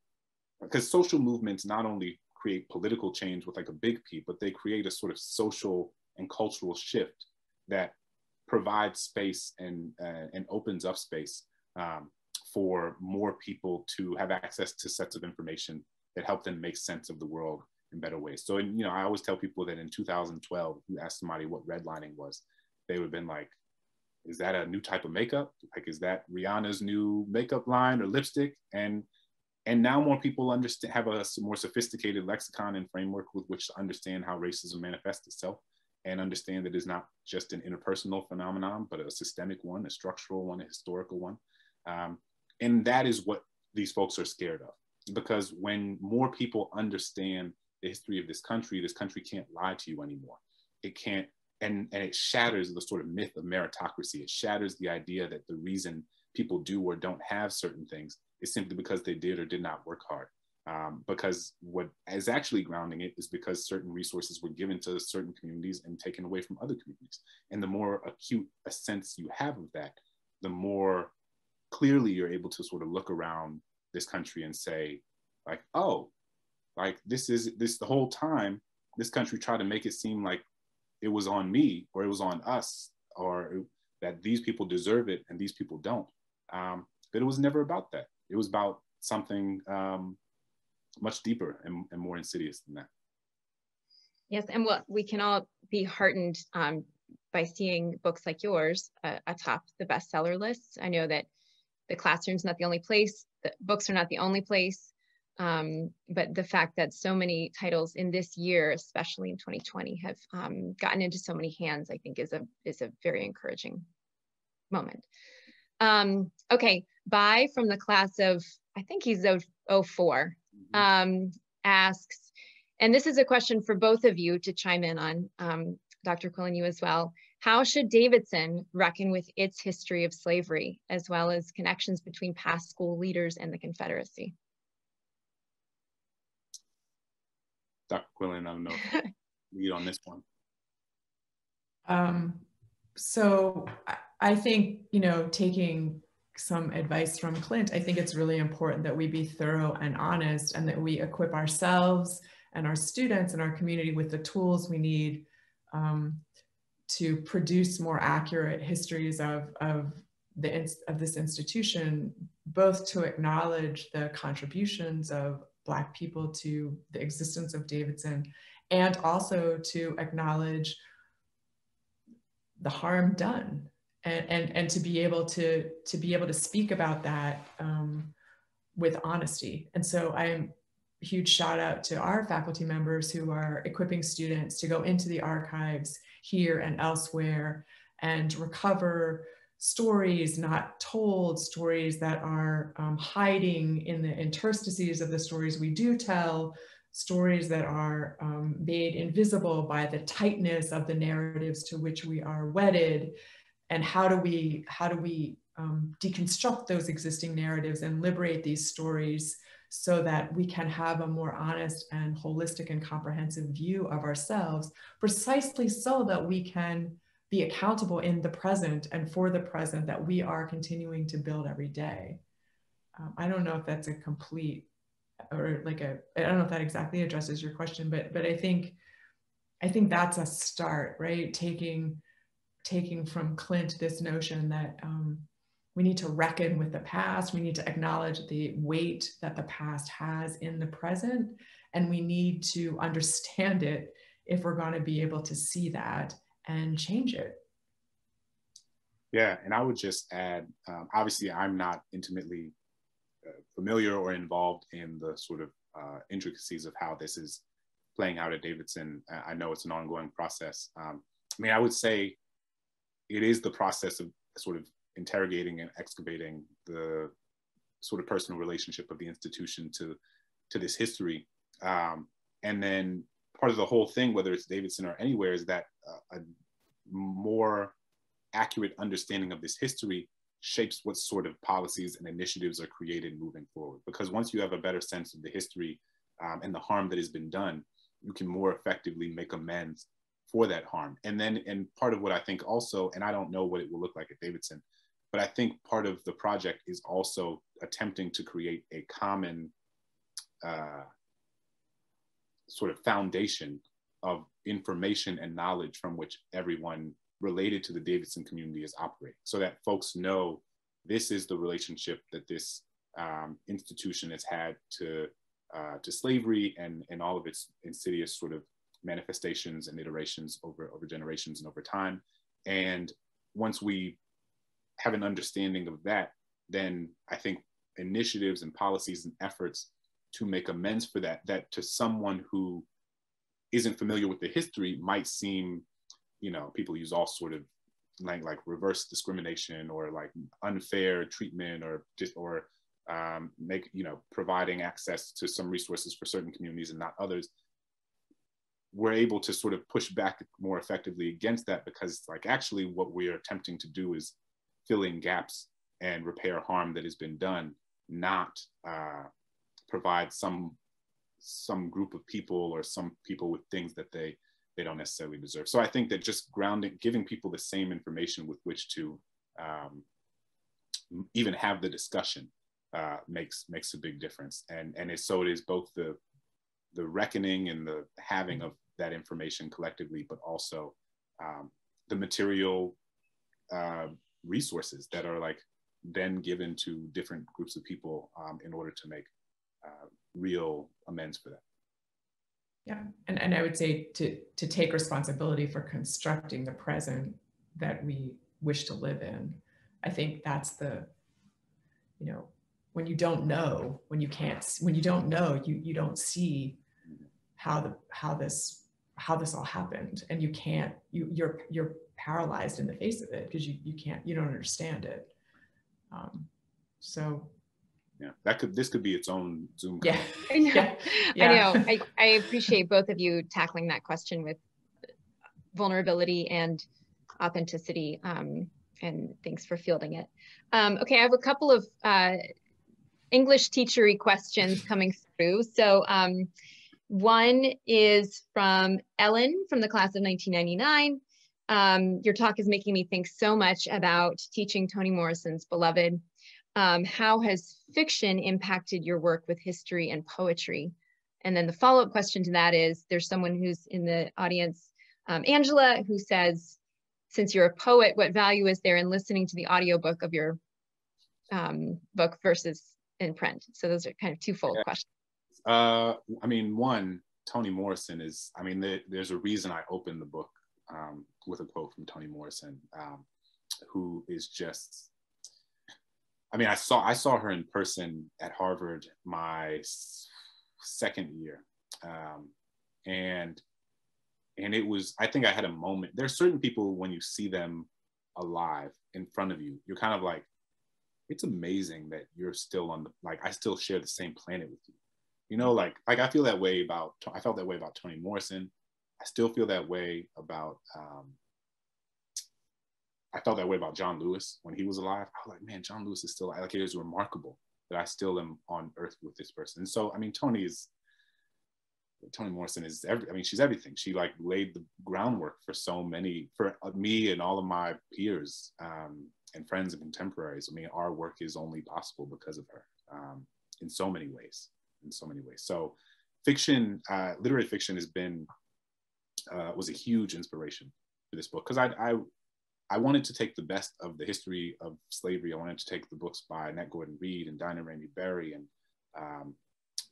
because social movements not only create political change with like a big P, but they create a sort of social and cultural shift that provides space and, uh, and opens up space um, for more people to have access to sets of information that help them make sense of the world in better ways. So, you know, I always tell people that in 2012, if you ask somebody what redlining was, they would have been like, is that a new type of makeup? Like, is that Rihanna's new makeup line or lipstick? And and now more people understand have a more sophisticated lexicon and framework with which to understand how racism manifests itself and understand that it's not just an interpersonal phenomenon but a systemic one a structural one a historical one um, and that is what these folks are scared of because when more people understand the history of this country this country can't lie to you anymore it can't and, and it shatters the sort of myth of meritocracy it shatters the idea that the reason people do or don't have certain things is simply because they did or did not work hard. Um, because what is actually grounding it is because certain resources were given to certain communities and taken away from other communities. And the more acute a sense you have of that, the more clearly you're able to sort of look around this country and say, like, oh, like this is this the whole time, this country tried to make it seem like it was on me or it was on us or that these people deserve it and these people don't. Um, but it was never about that it was about something um, much deeper and, and, more insidious than that. Yes, and what we can all be heartened um, by seeing books like yours uh, atop the bestseller lists. I know that the classroom's not the only place, the books are not the only place, um, but the fact that so many titles in this year, especially in 2020, have um, gotten into so many hands, I think is a is a very encouraging moment. Um, okay, Bai from the class of, I think he's 04, mm-hmm. um, asks, and this is a question for both of you to chime in on, um, Dr. Quillen, you as well. How should Davidson reckon with its history of slavery, as well as connections between past school leaders and the Confederacy? Dr. Quillen, I don't know, lead on this one. Um, so I think, you know, taking some advice from Clint, I think it's really important that we be thorough and honest and that we equip ourselves and our students and our community with the tools we need um, to produce more accurate histories of, of, the, of this institution, both to acknowledge the contributions of Black people to the existence of Davidson and also to acknowledge the harm done and, and, and to be able to, to be able to speak about that um, with honesty. And so I'm huge shout out to our faculty members who are equipping students to go into the archives here and elsewhere and recover stories not told, stories that are um, hiding in the interstices of the stories we do tell, stories that are um, made invisible by the tightness of the narratives to which we are wedded. And how do we how do we um, deconstruct those existing narratives and liberate these stories so that we can have a more honest and holistic and comprehensive view of ourselves precisely so that we can be accountable in the present and for the present that we are continuing to build every day. Um, I don't know if that's a complete or like a I don't know if that exactly addresses your question, but but I think I think that's a start, right? Taking taking from Clint this notion that um, we need to reckon with the past. We need to acknowledge the weight that the past has in the present, and we need to understand it if we're going to be able to see that and change it. Yeah, and I would just add um, obviously, I'm not intimately uh, familiar or involved in the sort of uh, intricacies of how this is playing out at Davidson. I know it's an ongoing process. Um, I mean, I would say it is the process of sort of interrogating and excavating the sort of personal relationship of the institution to to this history. Um, and then part of the whole thing, whether it's Davidson or anywhere, is that a more accurate understanding of this history shapes what sort of policies and initiatives are created moving forward. Because once you have a better sense of the history um, and the harm that has been done, you can more effectively make amends for that harm. And then, and part of what I think also, and I don't know what it will look like at Davidson, but I think part of the project is also attempting to create a common uh, sort of foundation of information and knowledge from which everyone related to the Davidson community is operating so that folks know this is the relationship that this um, institution has had to, uh, to slavery and, and all of its insidious sort of manifestations and iterations over, over generations and over time. And once we have an understanding of that, then I think initiatives and policies and efforts to make amends for that, that to someone who isn't familiar with the history might seem you know, people use all sort of like like reverse discrimination or like unfair treatment or just or um, make you know providing access to some resources for certain communities and not others. We're able to sort of push back more effectively against that because like actually what we are attempting to do is fill in gaps and repair harm that has been done not uh, provide some some group of people or some people with things that they they don't necessarily deserve. So I think that just grounding, giving people the same information with which to um, even have the discussion uh, makes makes a big difference. And and it, so it is both the the reckoning and the having of that information collectively, but also um, the material uh, resources that are like then given to different groups of people um, in order to make uh, real amends for that. Yeah, and, and I would say to, to take responsibility for constructing the present that we wish to live in. I think that's the, you know, when you don't know, when you can't, when you don't know, you you don't see how the how this how this all happened, and you can't you you're you're paralyzed in the face of it because you you can't you don't understand it. Um, so yeah that could this could be its own zoom yeah I know. Yeah. yeah. I know I, I appreciate both of you tackling that question with vulnerability and authenticity um, and thanks for fielding it um, okay i have a couple of uh, english teachery questions coming through so um, one is from ellen from the class of 1999 um, your talk is making me think so much about teaching toni morrison's beloved um, how has fiction impacted your work with history and poetry? And then the follow-up question to that is, there's someone who's in the audience, um, Angela, who says, since you're a poet, what value is there in listening to the audiobook of your um, book versus in print? So those are kind of twofold yeah. questions. Uh, I mean, one, Toni Morrison is, I mean, the, there's a reason I opened the book um, with a quote from Toni Morrison, um, who is just I mean, I saw I saw her in person at Harvard my second year, um, and and it was I think I had a moment. There's certain people when you see them alive in front of you, you're kind of like, it's amazing that you're still on the like I still share the same planet with you. You know, like like I feel that way about I felt that way about Toni Morrison. I still feel that way about um, I felt that way about John Lewis when he was alive. I was like, man, John Lewis is still like it is remarkable that I still am on earth with this person. And so, I mean, Toni is Toni Morrison is every, I mean, she's everything. She like laid the groundwork for so many, for me and all of my peers um, and friends and contemporaries. I mean, our work is only possible because of her um, in so many ways, in so many ways. So fiction, uh, literary fiction has been, uh, was a huge inspiration for this book because I, I, I wanted to take the best of the history of slavery. I wanted to take the books by Annette Gordon Reed and Daina Ramey Berry and um,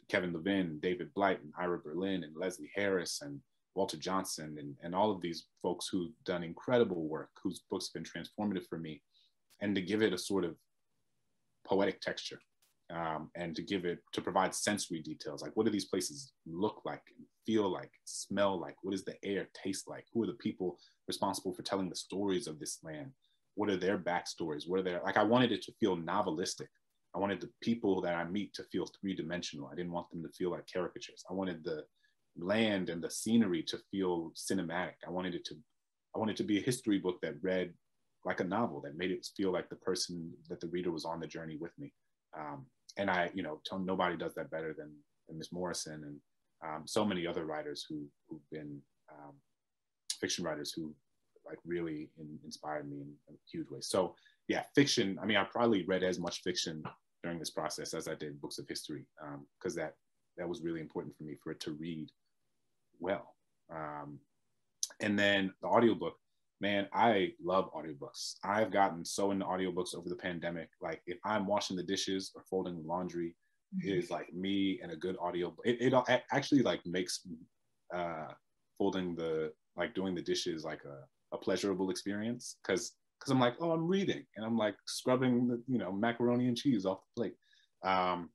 Kevin Levin, David Blight, and Ira Berlin, and Leslie Harris, and Walter Johnson, and, and all of these folks who've done incredible work, whose books have been transformative for me, and to give it a sort of poetic texture, um, and to give it, to provide sensory details, like what do these places look like, feel like, smell like, what does the air taste like, who are the people responsible for telling the stories of this land, what are their backstories, what are their, like I wanted it to feel novelistic, I wanted the people that I meet to feel three dimensional. I didn't want them to feel like caricatures. I wanted the land and the scenery to feel cinematic. I wanted it to, I wanted to be a history book that read like a novel that made it feel like the person that the reader was on the journey with me. Um, and I, you know, nobody does that better than, than Miss Morrison and um, so many other writers who, who've been um, fiction writers who like really in, inspired me in, a huge way. So yeah, fiction. I mean, I probably read as much fiction during this process as I did books of history because um, that that was really important for me for it to read well. Um, and then the audiobook, man, I love audiobooks. I've gotten so into audiobooks over the pandemic. Like if I'm washing the dishes or folding the laundry, mm-hmm. it is like me and a good audio. It, it actually like makes uh, folding the like doing the dishes like a, a pleasurable experience because because I'm like, oh, I'm reading and I'm like scrubbing the, you know, macaroni and cheese off the plate. Um,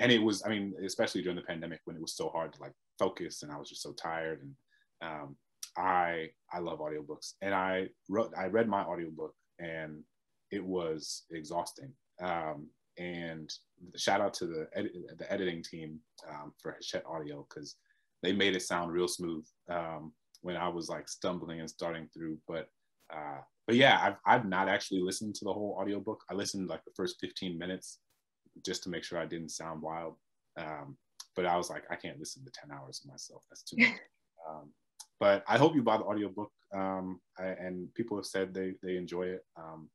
and it was, I mean, especially during the pandemic when it was so hard to like focus and I was just so tired. And um, I, I love audiobooks and I wrote, I read my audiobook and it was exhausting. Um, and shout out to the, edit, the editing team um, for Hachette Audio because they made it sound real smooth um, when I was like stumbling and starting through. But uh, but yeah, I've, I've not actually listened to the whole audiobook. I listened like the first 15 minutes just to make sure I didn't sound wild. Um, but I was like, I can't listen to 10 hours of myself. That's too much. um, but I hope you buy the audiobook. Um, I, and people have said they, they enjoy it. Um,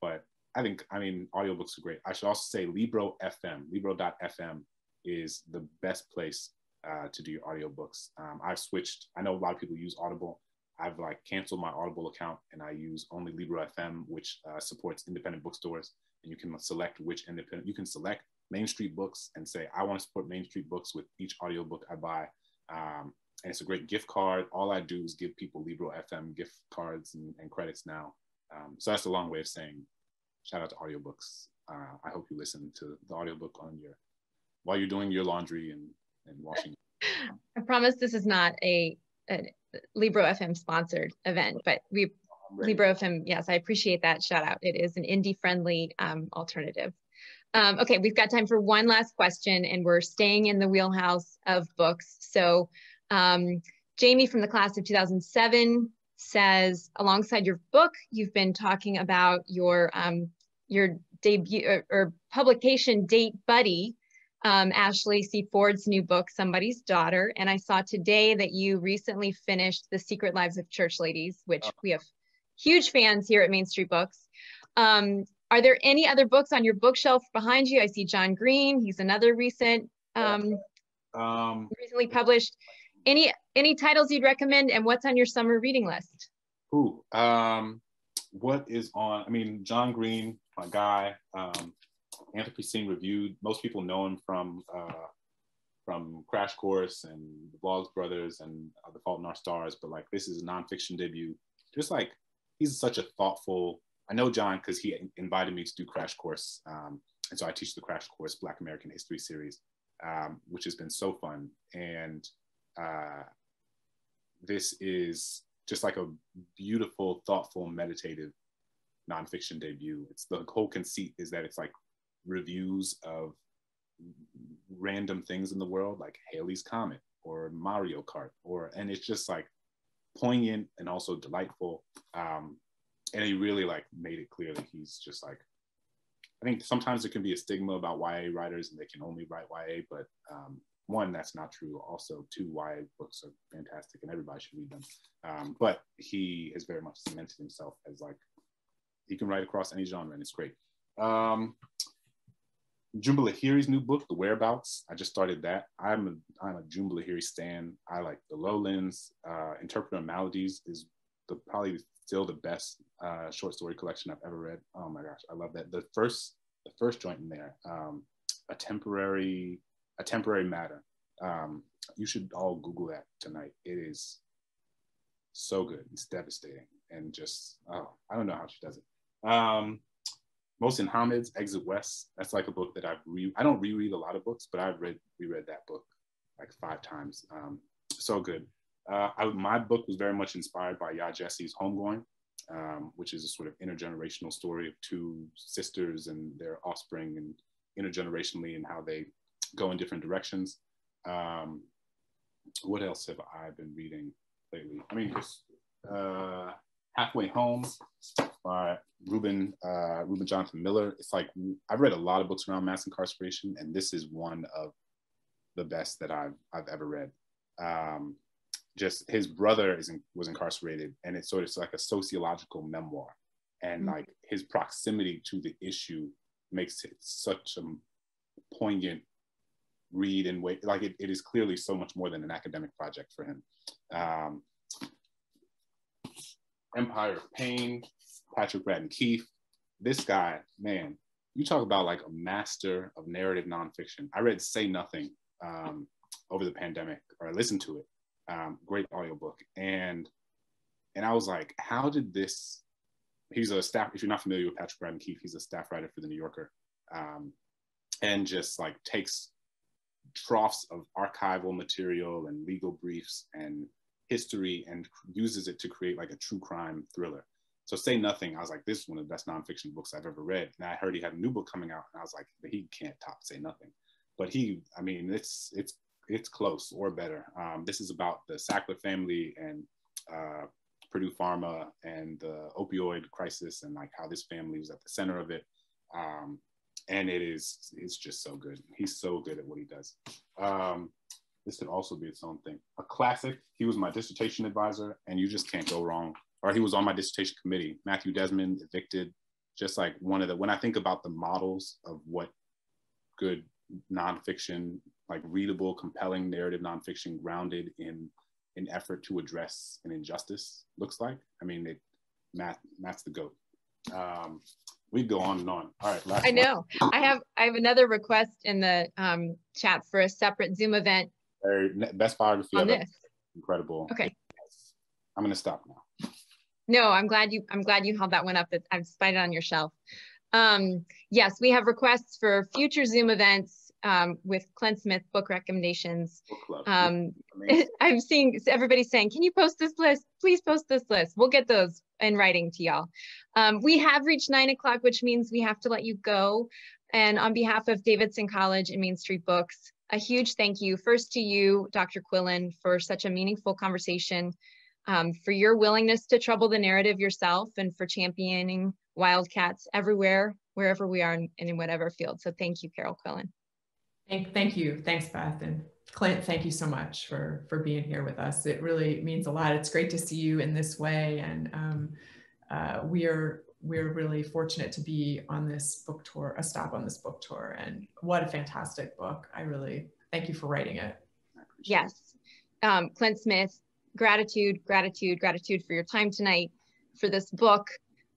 but I think, I mean, audiobooks are great. I should also say Libro FM, Libro.fm is the best place uh, to do your audiobooks. Um, I've switched, I know a lot of people use Audible. I've like canceled my Audible account and I use only Libro FM, which uh, supports independent bookstores. And you can select which independent, you can select Main Street Books and say, I want to support Main Street Books with each audiobook I buy. Um, and it's a great gift card. All I do is give people Libro FM gift cards and, and credits now. Um, so that's a long way of saying shout out to audiobooks. Uh, I hope you listen to the audiobook on your while you're doing your laundry and, and washing. I promise this is not a, a Libro FM sponsored event, but we Libro FM, yes, I appreciate that shout out. It is an indie friendly um, alternative. Um, okay, we've got time for one last question and we're staying in the wheelhouse of books. So um, Jamie from the class of 2007 says, alongside your book, you've been talking about your, um, your debut or, or publication date buddy, um, Ashley C. Ford's new book, Somebody's Daughter. And I saw today that you recently finished The Secret Lives of Church Ladies, which oh. we have huge fans here at Main Street Books. Um, are there any other books on your bookshelf behind you? I see John Green. He's another recent, um, um, recently published. Any any titles you'd recommend, and what's on your summer reading list? Ooh, um, what is on? I mean, John Green, my guy. Um, Anthropocene Reviewed. Most people know him from uh, from Crash Course and the Vlogs Brothers and uh, The Fault in Our Stars, but like this is a nonfiction debut. Just like he's such a thoughtful. I know John because he invited me to do Crash Course, um, and so I teach the Crash Course Black American History series, um, which has been so fun. And uh, this is just like a beautiful, thoughtful, meditative nonfiction debut. It's the whole conceit is that it's like reviews of random things in the world like Halley's Comet or Mario Kart or and it's just like poignant and also delightful um and he really like made it clear that he's just like I think sometimes there can be a stigma about YA writers and they can only write YA but um one, that's not true. Also, two, YA books are fantastic and everybody should read them. Um, but he has very much cemented himself as like, he can write across any genre and it's great. Um, Jhumpa Lahiri's new book, The Whereabouts. I just started that. I'm a, I'm a Jhumpa Lahiri stan. I like The Lowlands. Uh, Interpreter Maladies is the probably still the best uh, short story collection I've ever read. Oh my gosh, I love that. The first the first joint in there, um, a temporary a temporary matter. Um, you should all Google that tonight. It is so good. It's devastating and just oh, I don't know how she does it. Um, Mohsin Hamid's Exit West. That's like a book that I've re. I don't reread a lot of books, but I've read reread that book like five times. Um, so good. Uh, I, my book was very much inspired by Yaa Gyasi's Homegoing, um, which is a sort of intergenerational story of two sisters and their offspring and intergenerationally and how they go in different directions. Um, what else have I been reading lately? I mean, just uh, Halfway Home by Reuben uh, Reuben Jonathan Miller. It's like I've read a lot of books around mass incarceration, and this is one of the best that I've I've ever read. Um, just his brother is in, was incarcerated, and it's sort of like a sociological memoir, and mm-hmm. like his proximity to the issue makes it such a poignant read and way like it, it is clearly so much more than an academic project for him. Um, empire of pain patrick radden keefe this guy man you talk about like a master of narrative nonfiction. I read say nothing um, over the pandemic or i listened to it um, great audiobook. And and i was like how did this he's a staff if you're not familiar with patrick radden keefe he's a staff writer for the new yorker um, and just like takes troughs of archival material and legal briefs and history and uses it to create like a true crime thriller. So Say Nothing, I was like, this is one of the best nonfiction books I've ever read. And I heard he had a new book coming out, and I was like, he can't top Say Nothing. But he, I mean, it's it's it's close or better. Um, this is about the Sackler family and uh, Purdue Pharma and the opioid crisis and like how this family was at the center of it. Um, and it is it's just so good. He's so good at what he does. Um, this could also be its own thing. A classic. He was my dissertation advisor, and you just can't go wrong. Or he was on my dissertation committee. Matthew Desmond, Evicted. Just like one of the when I think about the models of what good nonfiction, like readable, compelling narrative nonfiction grounded in an effort to address an injustice looks like. I mean, it, Matt, Matt's the goat. Um, we go on and on. All right. I know. One. I have I have another request in the um, chat for a separate Zoom event. Very, best biography on ever. this. Incredible. Okay. I'm gonna stop now. No, I'm glad you I'm glad you held that one up. That I've spied it on your shelf. Um, yes, we have requests for future Zoom events um, with Clint Smith book recommendations. Um, I'm seeing everybody saying, can you post this list? Please post this list. We'll get those in writing to y'all. Um, we have reached nine o'clock, which means we have to let you go. And on behalf of Davidson College and Main Street Books, a huge thank you first to you, Dr. Quillen, for such a meaningful conversation, um, for your willingness to trouble the narrative yourself and for championing Wildcats everywhere, wherever we are in, in whatever field. So thank you, Carol Quillen. Thank, thank you. Thanks, Beth. And Clint, thank you so much for, for being here with us. It really means a lot. It's great to see you in this way. And um, uh, we are we're really fortunate to be on this book tour, a stop on this book tour. And what a fantastic book. I really thank you for writing it. Yes. Um, Clint Smith, gratitude, gratitude, gratitude for your time tonight, for this book.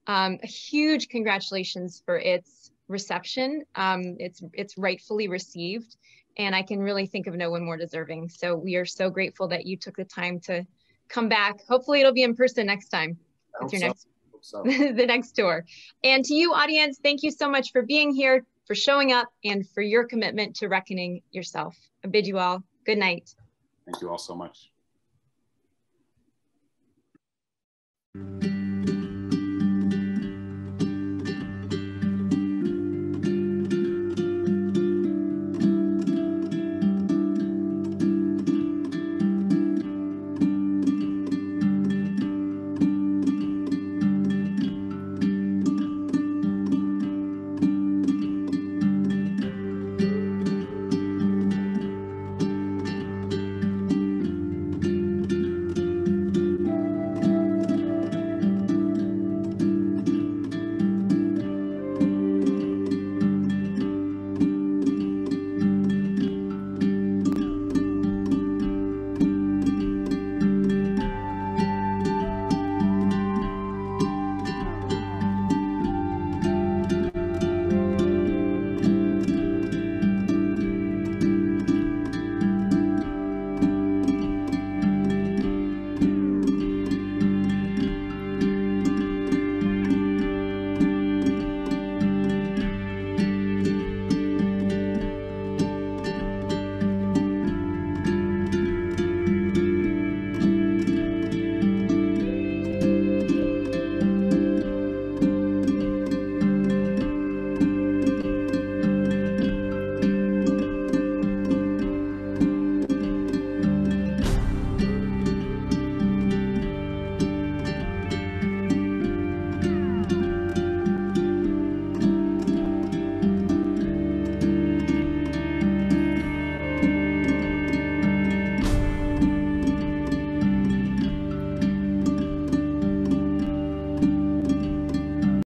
Um, a huge congratulations for its reception. Um, it's it's rightfully received, and I can really think of no one more deserving. So we are so grateful that you took the time to come back. Hopefully, it'll be in person next time. Your so. next so. the next tour. And to you, audience, thank you so much for being here, for showing up, and for your commitment to reckoning yourself. I bid you all good night. Thank you all so much.